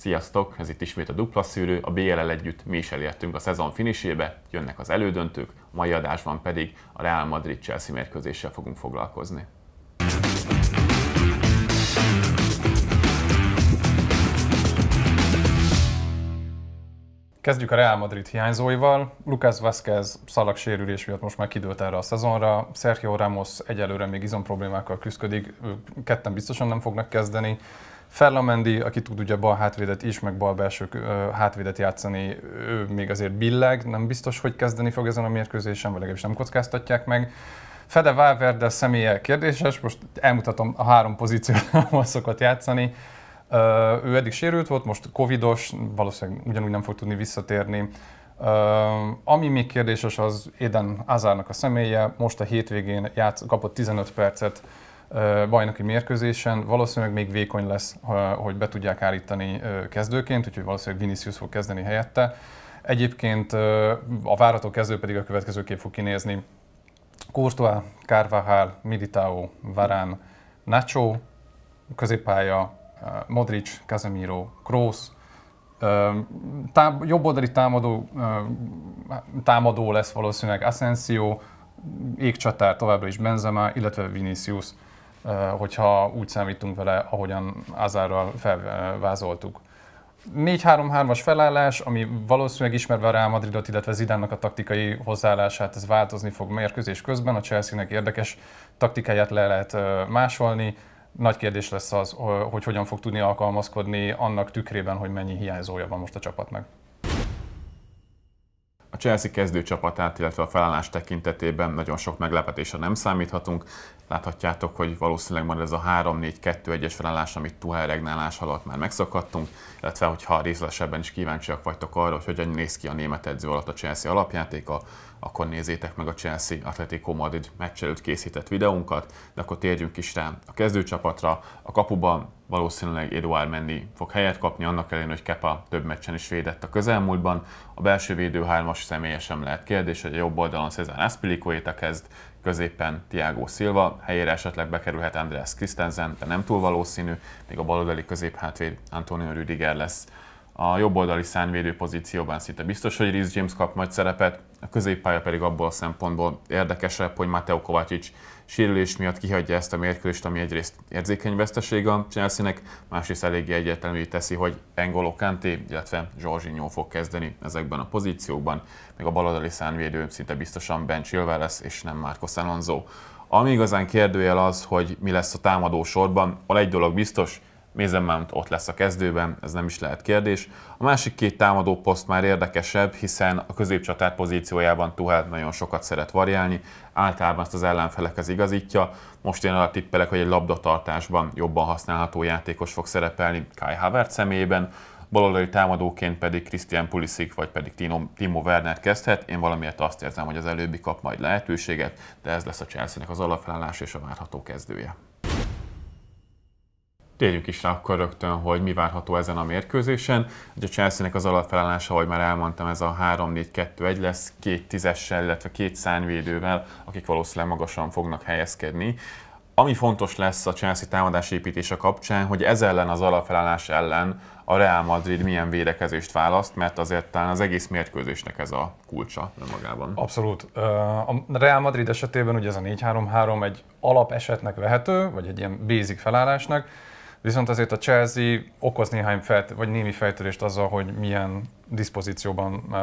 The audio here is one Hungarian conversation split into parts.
Sziasztok! Ez itt ismét a dupla szűrő, a BLL együtt mi is elértünk a szezon finisébe, jönnek az elődöntők, a mai adásban pedig a Real Madrid-Chelsea mérkőzéssel fogunk foglalkozni. Kezdjük a Real Madrid hiányzóival. Lucas Vázquez szalag sérülés miatt most már kidőlt erre a szezonra. Sergio Ramos egyelőre még izom problémákkal küzdik, ketten biztosan nem fognak kezdeni. Ferlamendi, aki tud ugye bal hátvédet is, meg bal belső hátvédet játszani, ő még azért billeg, nem biztos, hogy kezdeni fog ezen a mérkőzésen, vagy legalábbis nem kockáztatják meg. Fede Valverde személye kérdéses, most elmutatom a három pozíciót, ahol szokott játszani. Ő eddig sérült volt, most covidos, valószínűleg ugyanúgy nem fog tudni visszatérni. Ami még kérdéses, az Eden Azárnak a személye. Most a hétvégén játsz, kapott 15 percet bajnoki mérkőzésen. Valószínűleg még vékony lesz, hogy be tudják állítani kezdőként, úgyhogy valószínűleg Vinicius fog kezdeni helyette. Egyébként a várható kezdő pedig a következőképp fog kinézni. Courtois, Carvajal, Militao, Varán, Nacho, középpálya, Modric, Casemiro, Kroos, tá- jobboldali támadó, támadó lesz valószínűleg Asensio, égcsatár továbbra is Benzema, illetve Vinicius hogyha úgy számítunk vele, ahogyan Azárral felvázoltuk. 4-3-3-as felállás, ami valószínűleg ismerve a Real Madridot, illetve Zidánnak a taktikai hozzáállását, ez változni fog mérkőzés közben. A Chelsea-nek érdekes taktikáját le lehet másolni. Nagy kérdés lesz az, hogy hogyan fog tudni alkalmazkodni annak tükrében, hogy mennyi hiányzója van most a csapatnak. Chelsea kezdő csapatát, illetve a felállás tekintetében nagyon sok meglepetésre nem számíthatunk. Láthatjátok, hogy valószínűleg már ez a 3-4-2-1-es felállás, amit Tuhel regnálás alatt már megszakadtunk, illetve hogyha részletesebben is kíváncsiak vagytok arra, hogy hogyan néz ki a német edző alatt a Chelsea alapjátéka, akkor nézzétek meg a Chelsea Atletico Madrid meccselőtt készített videónkat, de akkor térjünk is rá a kezdőcsapatra. A kapuban valószínűleg Eduard Mendy fog helyet kapni, annak ellenére, hogy Kepa több meccsen is védett a közelmúltban. A belső védő hármas személyesen lehet kérdés, hogy a jobb oldalon Cezár Aspilicueta kezd, középen Thiago Silva, helyére esetleg bekerülhet Andreas Christensen, de nem túl valószínű, még a baloldali középhátvéd Antonio Rüdiger lesz. A jobboldali szányvédő pozícióban szinte biztos, hogy Rhys James kap majd szerepet, a középpálya pedig abból a szempontból érdekesebb, hogy Mateo Kovacic sérülés miatt kihagyja ezt a mérkőzést, ami egyrészt érzékeny veszteség a Chelsea-nek, másrészt eléggé egyértelművé teszi, hogy Engolo Kanté, illetve Jorginho fog kezdeni ezekben a pozíciókban, még a baloldali szánvédő szinte biztosan Ben Chilwell lesz, és nem Marcos Alonso. Ami igazán kérdőjel az, hogy mi lesz a támadó sorban, ahol egy dolog biztos, Mason ott lesz a kezdőben, ez nem is lehet kérdés. A másik két támadó poszt már érdekesebb, hiszen a középcsatár pozíciójában Tuhel nagyon sokat szeret variálni, általában ezt az ellenfelekhez igazítja. Most én arra tippelek, hogy egy labdatartásban jobban használható játékos fog szerepelni Kai Havertz személyében, baloldali támadóként pedig Christian Pulisic vagy pedig Timo, Timo Werner kezdhet. Én valamiért azt érzem, hogy az előbbi kap majd lehetőséget, de ez lesz a Chelsea-nek az alapfelállás és a várható kezdője. Térjünk is rá akkor rögtön, hogy mi várható ezen a mérkőzésen. Ugye a Chelsea-nek az alapfelállása, ahogy már elmondtam, ez a 3-4-2-1 lesz, két tízessel, illetve két szányvédővel, akik valószínűleg magasan fognak helyezkedni. Ami fontos lesz a Chelsea támadásépítése kapcsán, hogy ez ellen az alapfelállás ellen a Real Madrid milyen védekezést választ, mert azért talán az egész mérkőzésnek ez a kulcsa önmagában. Abszolút. A Real Madrid esetében ugye ez a 4-3-3 egy alapesetnek vehető, vagy egy ilyen basic felállásnak, Viszont azért a Chelsea okoz néhány felt, vagy némi fejtörést azzal, hogy milyen diszpozícióban uh,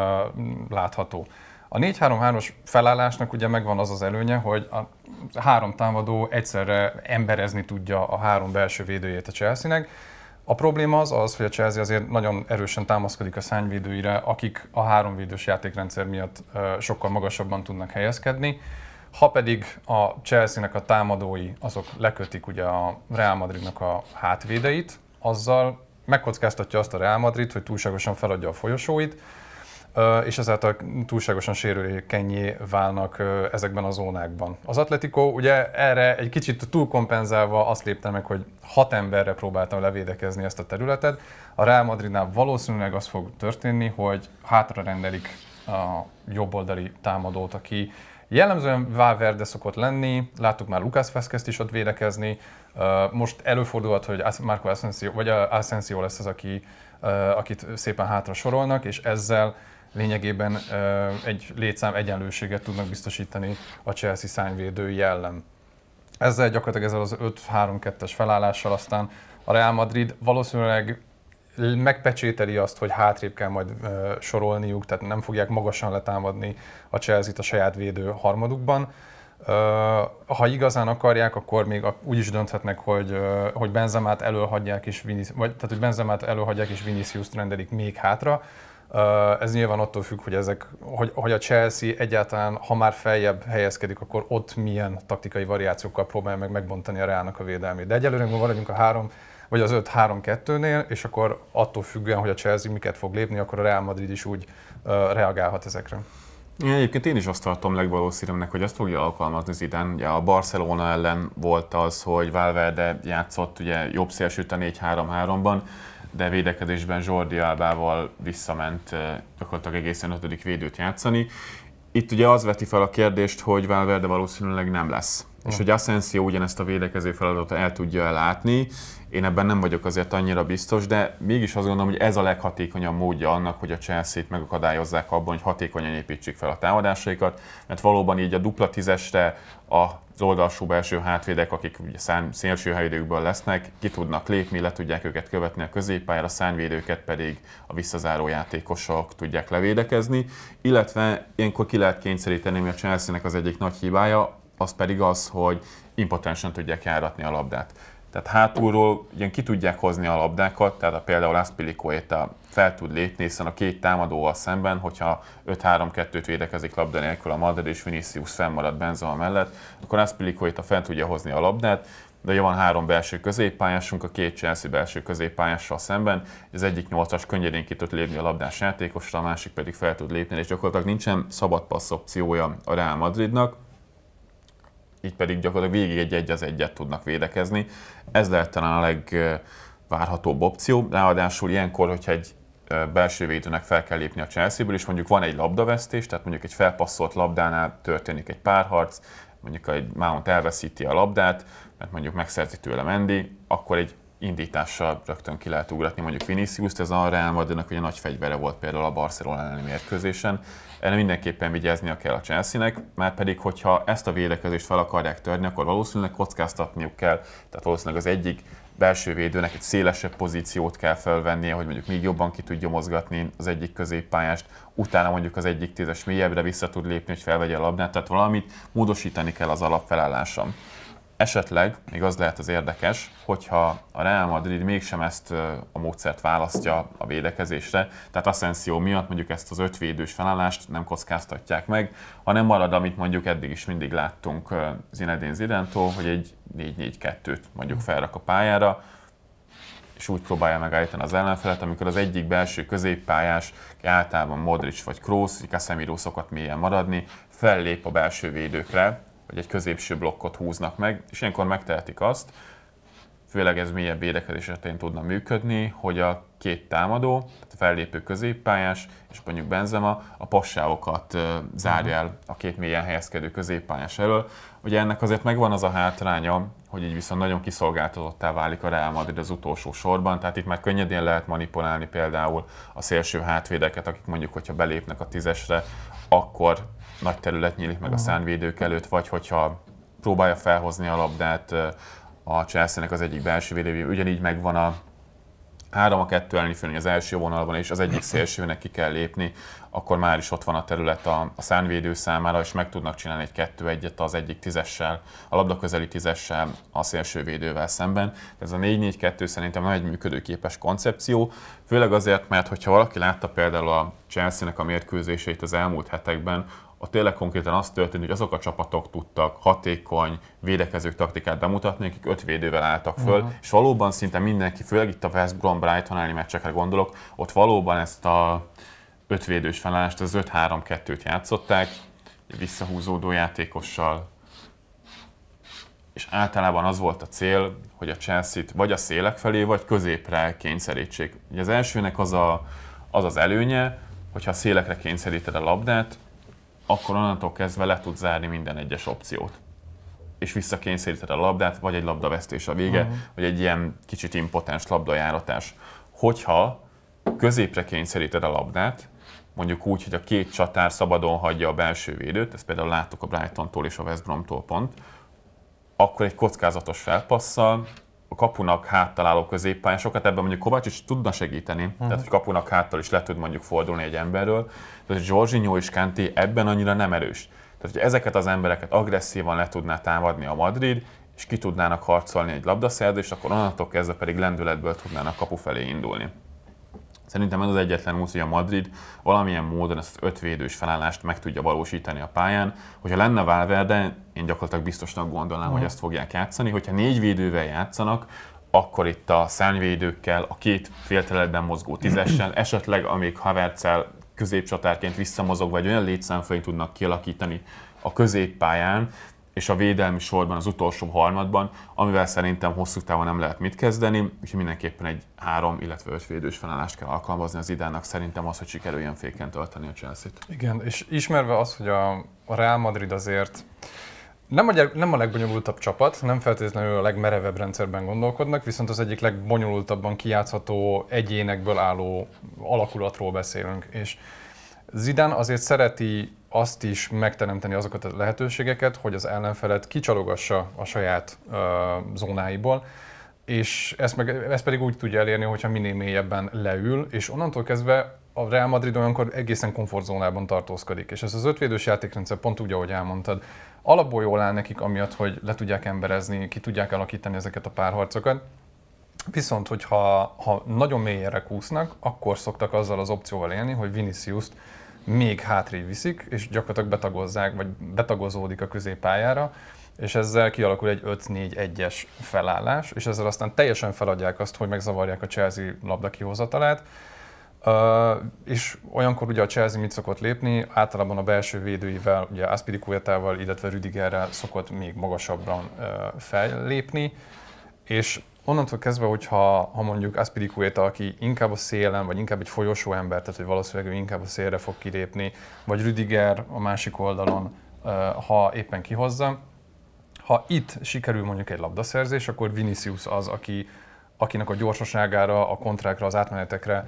látható. A 4-3-3-as felállásnak ugye megvan az az előnye, hogy a három támadó egyszerre emberezni tudja a három belső védőjét a Chelsea-nek. A probléma az az, hogy a Chelsea azért nagyon erősen támaszkodik a szányvédőire, akik a háromvédős játékrendszer miatt sokkal magasabban tudnak helyezkedni. Ha pedig a Chelsea-nek a támadói azok lekötik ugye a Real Madridnak a hátvédeit, azzal megkockáztatja azt a Real Madrid, hogy túlságosan feladja a folyosóit, és ezáltal túlságosan sérülékenyé válnak ezekben a zónákban. Az Atletico ugye erre egy kicsit túlkompenzálva azt lépte meg, hogy hat emberre próbáltam levédekezni ezt a területet. A Real Madridnál valószínűleg az fog történni, hogy hátra rendelik a jobboldali támadót, aki jellemzően Valverde szokott lenni, láttuk már Lucas Vázquez is ott védekezni, most előfordulhat, hogy Marco Asensio, vagy Asensio lesz az, aki, akit szépen hátra sorolnak, és ezzel lényegében egy létszám egyenlőséget tudnak biztosítani a Chelsea szányvédő jellem. Ezzel gyakorlatilag ezzel az 5-3-2-es felállással aztán a Real Madrid valószínűleg megpecsételi azt, hogy hátrébb kell majd uh, sorolniuk, tehát nem fogják magasan letámadni a Chelsea-t a saját védő harmadukban. Uh, ha igazán akarják, akkor még úgy is dönthetnek, hogy, uh, hogy Benzemát előhagyják és Vinic- vagy, tehát, hogy Benzemát előhagyják és Vinicius rendelik még hátra. Uh, ez nyilván attól függ, hogy, ezek, hogy, hogy a Chelsea egyáltalán, ha már feljebb helyezkedik, akkor ott milyen taktikai variációkkal próbálja meg megbontani a Reálnak a védelmét. De egyelőre maradjunk a három vagy az 5-3-2-nél, és akkor attól függően, hogy a Chelsea miket fog lépni, akkor a Real Madrid is úgy reagálhat ezekre. Ja, egyébként én is azt tartom legvalószínűbbnek, hogy azt fogja alkalmazni Zidane. Ugye a Barcelona ellen volt az, hogy Valverde játszott ugye jobb szélsőt a 4-3-3-ban, de védekezésben Jordi Albával visszament gyakorlatilag egészen ötödik védőt játszani. Itt ugye az veti fel a kérdést, hogy Valverde valószínűleg nem lesz. És hogy Asensio ugyanezt a védekező feladatot el tudja látni, én ebben nem vagyok azért annyira biztos, de mégis azt gondolom, hogy ez a leghatékonyabb módja annak, hogy a Chelsea-t megakadályozzák abban, hogy hatékonyan építsék fel a támadásaikat, mert valóban így a dupla tízesre az oldalsó belső hátvédek, akik ugye szán, szélső helyidőkből lesznek, ki tudnak lépni, le tudják őket követni a középpályára, a szányvédőket pedig a visszazáró játékosok tudják levédekezni, illetve ilyenkor ki lehet kényszeríteni, hogy a Chelsea-nek az egyik nagy hibája, az pedig az, hogy impotensen tudják járatni a labdát. Tehát hátulról ugyan ki tudják hozni a labdákat, tehát a például Aspilicueta fel tud lépni, hiszen a két támadóval szemben, hogyha 5-3-2-t védekezik labda nélkül a Madrid és Vinicius fennmarad Benzema mellett, akkor Aspilicueta fel tudja hozni a labdát, de ugye van három belső középpályásunk, a két Chelsea belső középpályással szemben, az egyik nyolcas könnyedén ki tud lépni a labdás játékosra, a másik pedig fel tud lépni, és gyakorlatilag nincsen szabad passz opciója a Real Madridnak, így pedig gyakorlatilag végig egy egy az egyet tudnak védekezni. Ez lehet talán a legvárhatóbb opció, ráadásul ilyenkor, hogyha egy belső védőnek fel kell lépni a Chelsea-ből, és mondjuk van egy labdavesztés, tehát mondjuk egy felpasszolt labdánál történik egy párharc, mondjuk egy Mount elveszíti a labdát, mert mondjuk megszerzi tőle Mendy, akkor egy indítással rögtön ki lehet ugratni mondjuk Vinicius-t, ez a Real Madridnak ugye nagy fegyvere volt például a Barcelona elleni mérkőzésen. Erre mindenképpen vigyáznia kell a Chelsea-nek, mert pedig, hogyha ezt a védekezést fel akarják törni, akkor valószínűleg kockáztatniuk kell, tehát valószínűleg az egyik belső védőnek egy szélesebb pozíciót kell felvennie, hogy mondjuk még jobban ki tudja mozgatni az egyik középpályást, utána mondjuk az egyik tízes mélyebbre vissza tud lépni, hogy felvegye a labdát, tehát valamit módosítani kell az alapfelálláson. Esetleg még az lehet az érdekes, hogyha a Real Madrid mégsem ezt a módszert választja a védekezésre, tehát Asensio miatt mondjuk ezt az ötvédős felállást nem kockáztatják meg, hanem marad, amit mondjuk eddig is mindig láttunk Zinedine Zidantól, hogy egy 4-4-2-t mondjuk felrak a pályára, és úgy próbálja megállítani az ellenfelet, amikor az egyik belső középpályás, általában Modric vagy Kroos, Casemiro szokott mélyen maradni, fellép a belső védőkre, vagy egy középső blokkot húznak meg, és ilyenkor megtehetik azt, főleg ez mélyebb védekezés esetén tudna működni, hogy a két támadó, a fellépő középpályás és mondjuk Benzema a passávokat zárja el a két mélyen helyezkedő középpályás elől. Ugye ennek azért megvan az a hátránya, hogy így viszont nagyon kiszolgáltatottá válik a Real Madrid az utolsó sorban, tehát itt már könnyedén lehet manipulálni például a szélső hátvédeket, akik mondjuk, hogyha belépnek a tízesre, akkor nagy terület nyílik meg a szánvédők előtt, vagy hogyha próbálja felhozni a labdát a Chelsea-nek az egyik belső védője, ugyanígy megvan a 3 a 2 elleni főnyi az első vonalban, és az egyik szélsőnek ki kell lépni, akkor már is ott van a terület a, a szánvédő számára, és meg tudnak csinálni egy kettő egyet az egyik tízessel, a labda közeli tízessel a szélsővédővel szemben. Ez a 4-4-2 szerintem nem egy működőképes koncepció, főleg azért, mert hogyha valaki látta például a Chelsea-nek a mérkőzéseit az elmúlt hetekben, a tényleg konkrétan az történt, hogy azok a csapatok tudtak hatékony védekezők taktikát bemutatni, akik öt védővel álltak föl, uh-huh. és valóban szinte mindenki, főleg itt a West Brom Brighton elleni meccsekre gondolok, ott valóban ezt a ötvédős felállást, az 5-3-2-t játszották, visszahúzódó játékossal, és általában az volt a cél, hogy a Chelsea-t vagy a szélek felé, vagy középre kényszerítsék. Ugye az elsőnek az a, az, az előnye, hogyha szélekre kényszeríted a labdát, akkor onnantól kezdve le tud zárni minden egyes opciót és visszakényszeríted a labdát, vagy egy labdavesztés a vége, uh-huh. vagy egy ilyen kicsit impotens labdajáratás. Hogyha középre kényszeríted a labdát, mondjuk úgy, hogy a két csatár szabadon hagyja a belső védőt, ezt például láttuk a Brighton-tól és a West Brom-tól pont, akkor egy kockázatos felpasszal a kapunak háttaláló középpályán, sokat ebben mondjuk Kovács is tudna segíteni, uh-huh. tehát hogy kapunak háttal is le tud mondjuk fordulni egy emberről, de Jorginho és Kanté ebben annyira nem erős. Tehát, hogy ezeket az embereket agresszívan le tudná támadni a Madrid, és ki tudnának harcolni egy labdaszerzést, akkor onnantól kezdve pedig lendületből tudnának kapu felé indulni. Szerintem ez az egyetlen út, hogy a Madrid valamilyen módon ezt ötvédős felállást meg tudja valósítani a pályán. Hogyha lenne Valverde, én gyakorlatilag biztosnak gondolnám, mm. hogy ezt fogják játszani. Hogyha négy védővel játszanak, akkor itt a szárnyvédőkkel, a két félteletben mozgó tízessel, esetleg amíg Havertzel középcsatárként visszamozog, vagy olyan létszámfőnyt tudnak kialakítani a középpályán, és a védelmi sorban az utolsó harmadban, amivel szerintem hosszú távon nem lehet mit kezdeni, úgyhogy mindenképpen egy három, illetve öt védős felállást kell alkalmazni az idának. Szerintem az, hogy sikerüljön féken tölteni a Chelsea-t. Igen, és ismerve az, hogy a Real Madrid azért nem a, nem a legbonyolultabb csapat, nem feltétlenül a legmerevebb rendszerben gondolkodnak, viszont az egyik legbonyolultabban kijátszható egyénekből álló alakulatról beszélünk. És Zidane azért szereti azt is megteremteni azokat a lehetőségeket, hogy az ellenfelet kicsalogassa a saját uh, zónáiból, és ezt, meg, ezt pedig úgy tudja elérni, hogyha minél mélyebben leül, és onnantól kezdve a Real Madrid olyankor egészen komfortzónában tartózkodik. És ez az ötvédős játékrendszer pont úgy, ahogy elmondtad, alapból jól áll nekik, amiatt, hogy le tudják emberezni, ki tudják alakítani ezeket a párharcokat. Viszont, hogyha ha nagyon mélyre kúsznak, akkor szoktak azzal az opcióval élni, hogy Vinicius-t még hátrébb viszik, és gyakorlatilag betagozzák, vagy betagozódik a középpályára, és ezzel kialakul egy 5-4-1-es felállás, és ezzel aztán teljesen feladják azt, hogy megzavarják a Chelsea labda kihozatalát, Uh, és olyankor ugye a Chelsea mit szokott lépni, általában a belső védőivel, ugye Aspilicuetával, illetve Rüdigerrel szokott még magasabban uh, fellépni, és onnantól kezdve, hogyha ha mondjuk Aspilicueta, aki inkább a szélen, vagy inkább egy folyosó ember, tehát hogy valószínűleg ő inkább a szélre fog kilépni, vagy Rüdiger a másik oldalon, ha éppen kihozza, ha itt sikerül mondjuk egy labdaszerzés, akkor Vinicius az, aki, akinek a gyorsaságára, a kontrákra, az átmenetekre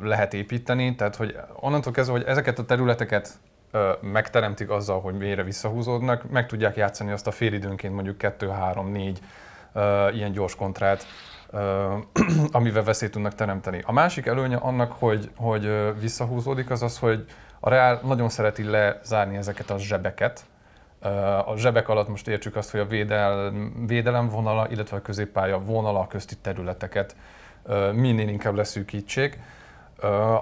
lehet építeni, tehát hogy onnantól kezdve, hogy ezeket a területeket megteremtik azzal, hogy mélyre visszahúzódnak, meg tudják játszani azt a félidőnként mondjuk 2-3-4 ilyen gyors kontrát, amivel veszélyt tudnak teremteni. A másik előnye annak, hogy, hogy visszahúzódik, az az, hogy a Real nagyon szereti lezárni ezeket a zsebeket. A zsebek alatt most értsük azt, hogy a védel, védelem vonala, illetve a középpálya vonala közti területeket minél inkább leszűkítsék.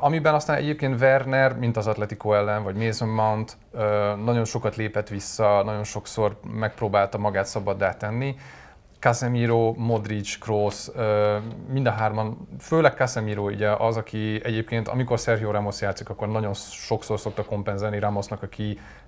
Amiben aztán egyébként Werner, mint az Atletico ellen, vagy Mason Mount nagyon sokat lépett vissza, nagyon sokszor megpróbálta magát szabaddá tenni. Casemiro, Modric, Kroos, mind a hárman, főleg Casemiro ugye az, aki egyébként, amikor Sergio Ramos játszik, akkor nagyon sokszor szokta kompenzálni Ramosnak a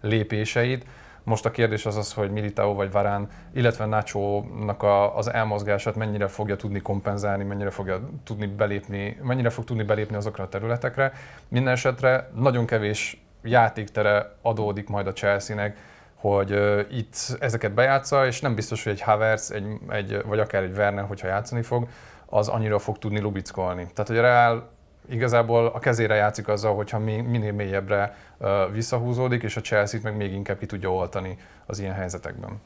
kilépéseit. Most a kérdés az az, hogy Militao vagy Varán, illetve Nacho-nak a, az elmozgását mennyire fogja tudni kompenzálni, mennyire fogja tudni belépni, mennyire fog tudni belépni azokra a területekre. Minden esetre nagyon kevés játéktere adódik majd a Chelsea-nek, hogy itt ezeket bejátsza, és nem biztos, hogy egy Havertz, egy, egy, vagy akár egy Werner, hogyha játszani fog, az annyira fog tudni lubickolni. Tehát, hogy a Real igazából a kezére játszik azzal, hogyha minél mélyebbre visszahúzódik, és a Chelsea-t meg még inkább ki tudja oltani az ilyen helyzetekben.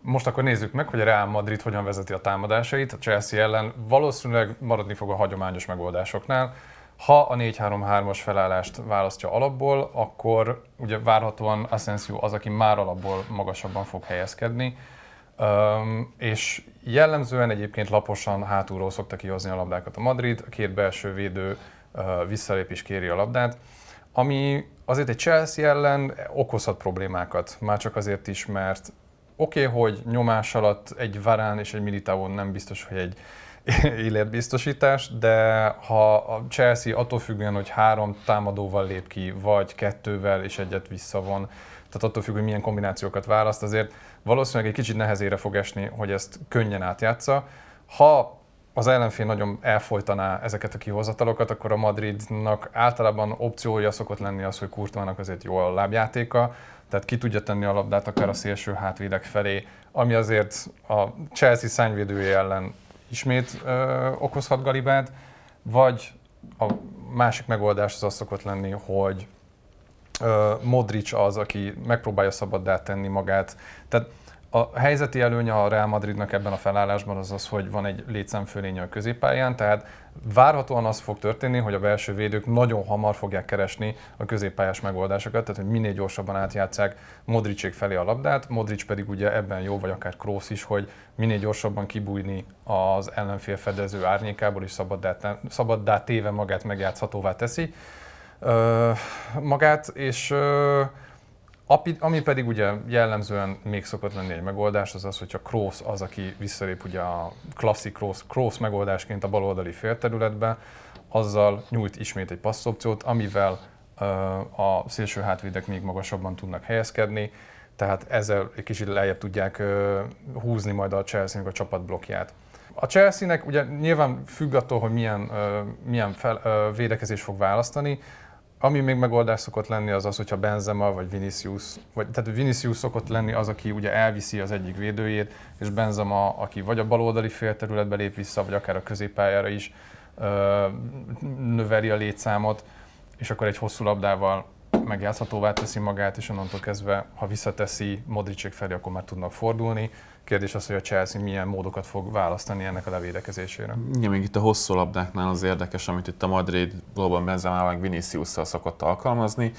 Most akkor nézzük meg, hogy a Real Madrid hogyan vezeti a támadásait. A Chelsea ellen valószínűleg maradni fog a hagyományos megoldásoknál. Ha a 4-3-3-as felállást választja alapból, akkor ugye várhatóan Asensio az, aki már alapból magasabban fog helyezkedni. Um, és jellemzően egyébként laposan hátulról szokta kihozni a labdákat a Madrid, a két belső védő uh, visszalép is kéri a labdát, ami azért egy Chelsea ellen okozhat problémákat, már csak azért is, mert oké, okay, hogy nyomás alatt egy Varán és egy Militao nem biztos, hogy egy életbiztosítás, de ha a Chelsea attól függően, hogy három támadóval lép ki, vagy kettővel és egyet visszavon, tehát attól függ, hogy milyen kombinációkat választ, azért valószínűleg egy kicsit nehezére fog esni, hogy ezt könnyen átjátsza. Ha az ellenfél nagyon elfolytaná ezeket a kihozatalokat, akkor a Madridnak általában opciója szokott lenni az, hogy Kurtvának azért jó a lábjátéka, tehát ki tudja tenni a labdát akár a szélső hátvédek felé, ami azért a Chelsea szányvédője ellen ismét ö, okozhat galibát, vagy a másik megoldás az az szokott lenni, hogy ö, Modric az, aki megpróbálja szabaddá tenni magát. Tehát a helyzeti előnye a Real Madridnak ebben a felállásban az az, hogy van egy létszámfölénye a középpályán, tehát várhatóan az fog történni, hogy a belső védők nagyon hamar fogják keresni a középpályás megoldásokat, tehát hogy minél gyorsabban átjátszák Modricék felé a labdát, Modric pedig ugye ebben jó, vagy akár Kroos is, hogy minél gyorsabban kibújni az ellenfél fedező árnyékából, és szabaddá, szabaddá téve magát megjátszhatóvá teszi. Magát, és ami pedig ugye jellemzően még szokott lenni egy megoldás, az az, hogyha Kroos az, aki visszalép ugye a klasszik Kroos, Kroos megoldásként a baloldali félterületbe, azzal nyújt ismét egy passzopciót, amivel a szélső hátvédek még magasabban tudnak helyezkedni, tehát ezzel egy kicsit lejjebb tudják húzni majd a Chelsea-nek a csapatblokkját. A Chelsea-nek ugye nyilván függ attól, hogy milyen, milyen fel, védekezés fog választani, ami még megoldás szokott lenni az az, hogyha Benzema vagy Vinicius, vagy, tehát Vinicius szokott lenni az, aki ugye elviszi az egyik védőjét, és Benzema, aki vagy a baloldali félterületbe lép vissza, vagy akár a középpályára is ö, növeli a létszámot, és akkor egy hosszú labdával megjátszhatóvá teszi magát, és onnantól kezdve, ha visszateszi Modricék felé, akkor már tudnak fordulni. Kérdés az, hogy a Chelsea milyen módokat fog választani ennek a levédekezésére. Igen, még itt a hosszú labdáknál az érdekes, amit itt a Madrid Global Benzema meg vinicius szokott alkalmazni,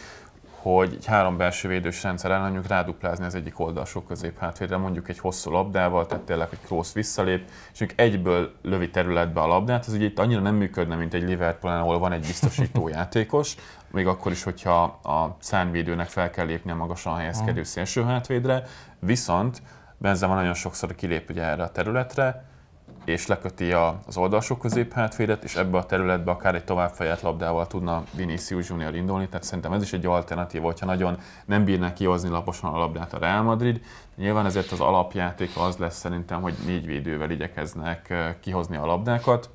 hogy egy három belső védős rendszer ellen mondjuk ráduplázni az egyik oldalsó középhátvédre, mondjuk egy hosszú labdával, tehát tényleg, hogy Kroos visszalép, és mondjuk egyből lövi területbe a labdát, ez ugye itt annyira nem működne, mint egy Liverpool, ahol van egy biztosító játékos, még akkor is, hogyha a szánvédőnek fel kell lépni a magasan helyezkedő szélső hátvédre, viszont Benzema nagyon sokszor kilép ugye erre a területre, és leköti az oldalsó középhátvédet, és ebbe a területbe akár egy továbbfejelt labdával tudna Vinicius Junior indulni, tehát szerintem ez is egy alternatív, hogyha nagyon nem bírná kihozni laposan a labdát a Real Madrid. Nyilván ezért az alapjáték az lesz szerintem, hogy négy védővel igyekeznek kihozni a labdákat,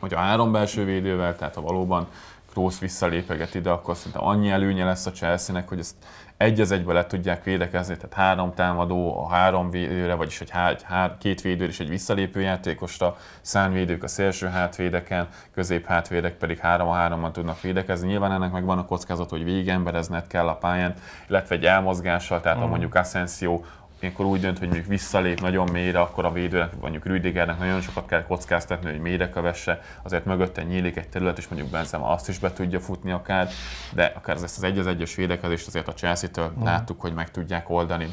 hogy a három belső védővel, tehát ha valóban Kroos visszalépeget ide, akkor szerintem annyi előnye lesz a Chelsea-nek, hogy ezt egy az egybe le tudják védekezni, tehát három támadó a három védőre, vagyis egy há, há, két védő és egy visszalépő játékosra, szánvédők a szélső hátvédeken, középhátvédek pedig három a hárommal tudnak védekezni. Nyilván ennek meg van a kockázat, hogy végemberezned kell a pályán, illetve egy elmozgással, tehát mm. ha mondjuk Asensio ilyenkor úgy dönt, hogy mondjuk visszalép nagyon mélyre, akkor a védőnek, mondjuk Rüdigernek nagyon sokat kell kockáztatni, hogy mélyre kövesse, azért mögötte nyílik egy terület, és mondjuk Benzema azt is be tudja futni akár, de akár ezt az egy az egyes védekezést azért a Chelsea-től mm. láttuk, hogy meg tudják oldani.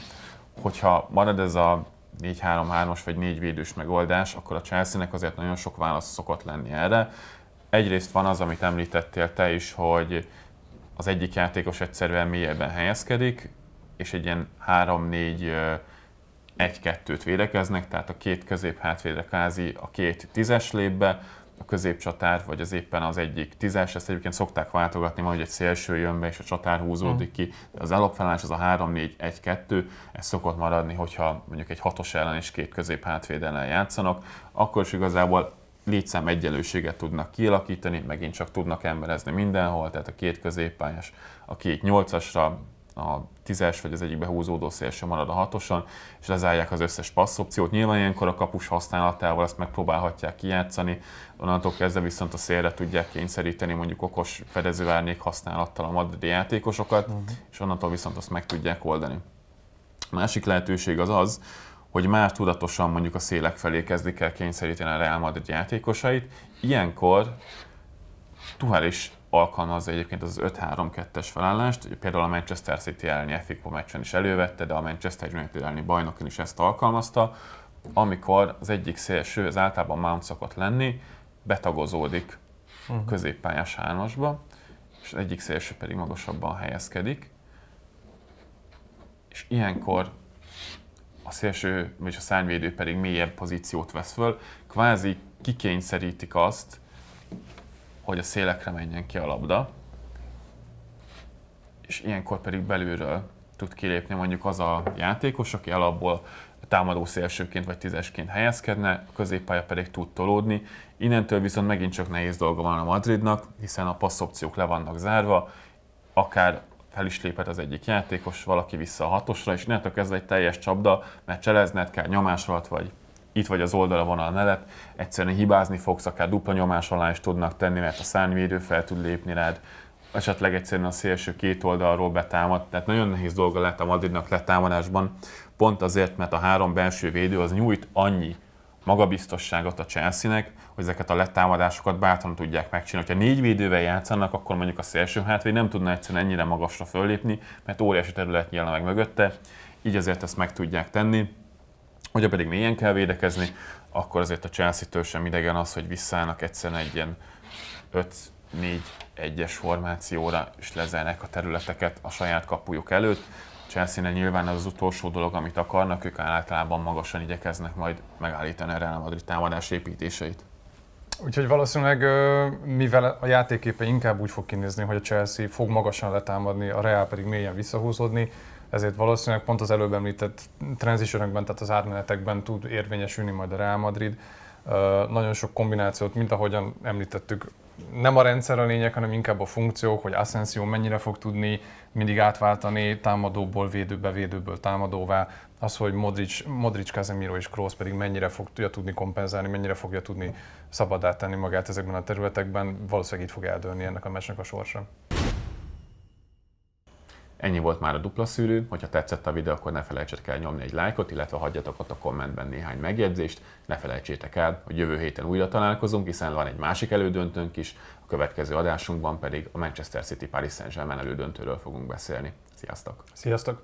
Hogyha marad ez a 4-3-3-as vagy 4 védős megoldás, akkor a Chelsea-nek azért nagyon sok válasz szokott lenni erre. Egyrészt van az, amit említettél te is, hogy az egyik játékos egyszerűen mélyebben helyezkedik, és egy ilyen 3-4 1-2-t védekeznek, tehát a két közép hátvédre kázi a két tízes lép be, a középcsatár, vagy az éppen az egyik tízes, ezt egyébként szokták váltogatni, majd egy szélső jön be, és a csatár húzódik ki. De az alapfelállás az a 3-4-1-2, ez szokott maradni, hogyha mondjuk egy hatos ellen és két közép hátvéd ellen játszanak, akkor is igazából létszám egyenlőséget tudnak kialakítani, megint csak tudnak emberezni mindenhol, tehát a két középpályás, a két nyolcasra a tízes vagy az egyik behúzódó szélső marad a hatoson, és lezárják az összes passzopciót. Nyilván ilyenkor a kapus használatával ezt megpróbálhatják kijátszani, onnantól kezdve viszont a szélre tudják kényszeríteni mondjuk okos fedezőárnyék használattal a madridi játékosokat, uh-huh. és onnantól viszont azt meg tudják oldani. A másik lehetőség az az, hogy már tudatosan mondjuk a szélek felé kezdik el kényszeríteni a Real Madrid játékosait. Ilyenkor Tuhel is alkalmazza egyébként az 5-3-2-es felállást, például a Manchester City elleni FA meccsen is elővette, de a Manchester United elleni bajnokin is ezt alkalmazta, amikor az egyik szélső, az általában Mount szokott lenni, betagozódik uh-huh. középpályás hármasba, és az egyik szélső pedig magasabban helyezkedik, és ilyenkor a szélső, vagy a szárnyvédő pedig mélyebb pozíciót vesz föl, kvázi kikényszerítik azt, hogy a szélekre menjen ki a labda, és ilyenkor pedig belülről tud kilépni mondjuk az a játékos, aki alapból támadó szélsőként vagy tízesként helyezkedne, a középpálya pedig tud tolódni. Innentől viszont megint csak nehéz dolga van a Madridnak, hiszen a passzopciók le vannak zárva, akár fel is lépett az egyik játékos, valaki vissza a hatosra, és innentől kezdve egy teljes csapda, mert cselezned kell nyomás alatt, vagy itt vagy az oldala vonal mellett, egyszerűen hibázni fogsz, akár dupla nyomás alá is tudnak tenni, mert a szárnyvédő fel tud lépni rád, esetleg egyszerűen a szélső két oldalról betámad, tehát nagyon nehéz dolga lett a Madridnak letámadásban, pont azért, mert a három belső védő az nyújt annyi magabiztosságot a Chelsea-nek, hogy ezeket a letámadásokat bátran tudják megcsinálni. Ha négy védővel játszanak, akkor mondjuk a szélső hátvéd nem tudna egyszerűen ennyire magasra föllépni, mert óriási terület nyílna meg mögötte, így azért ezt meg tudják tenni. Hogyha pedig mélyen kell védekezni, akkor azért a Chelsea-től sem idegen az, hogy visszállnak egyszerűen egy ilyen 5-4-1-es formációra, és lezernek a területeket a saját kapujuk előtt. Chelsea-nél nyilván az, az utolsó dolog, amit akarnak, ők általában magasan igyekeznek majd megállítani a Real Madrid támadás építéseit. Úgyhogy valószínűleg, mivel a játéképe inkább úgy fog kinézni, hogy a Chelsea fog magasan letámadni, a Real pedig mélyen visszahúzódni, ezért valószínűleg pont az előbb említett transitionokban, tehát az átmenetekben tud érvényesülni majd a Real Madrid. Nagyon sok kombinációt, mint ahogyan említettük, nem a rendszer a lényeg, hanem inkább a funkciók, hogy Asensio mennyire fog tudni mindig átváltani támadóból védőbe, védőből támadóvá, az, hogy Modric, Modric Casemiro és Kroos pedig mennyire fogja tudni kompenzálni, mennyire fogja tudni szabadá tenni magát ezekben a területekben, valószínűleg itt fog eldőlni ennek a mesnek a sorsa. Ennyi volt már a dupla szűrő, hogyha tetszett a videó, akkor ne felejtsetek el nyomni egy lájkot, illetve hagyjatok ott a kommentben néhány megjegyzést. Ne felejtsétek el, hogy jövő héten újra találkozunk, hiszen van egy másik elődöntőnk is, a következő adásunkban pedig a Manchester City Paris Saint-Germain elődöntőről fogunk beszélni. Sziasztok! Sziasztok!